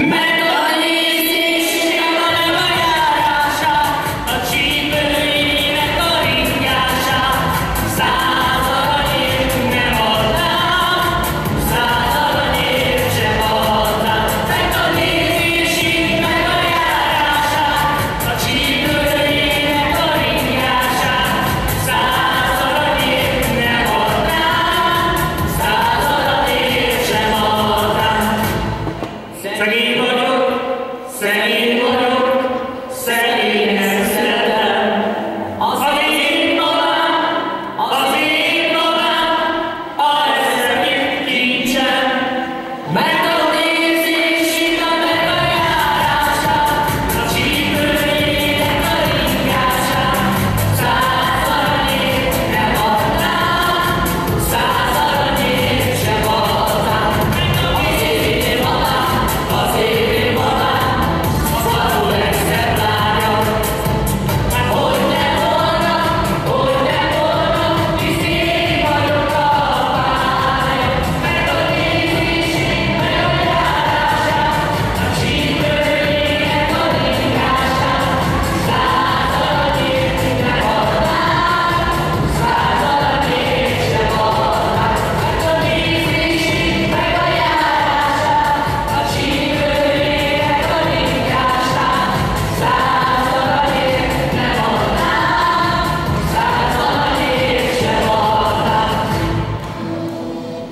Man.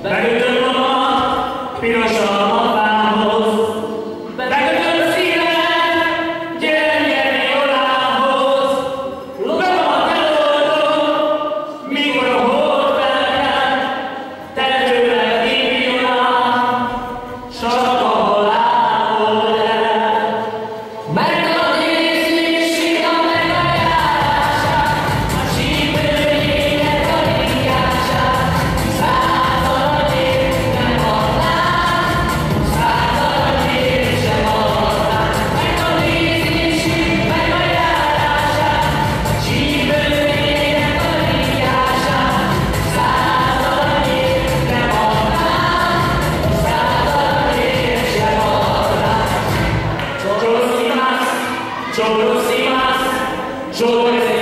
投げてピシ conocías,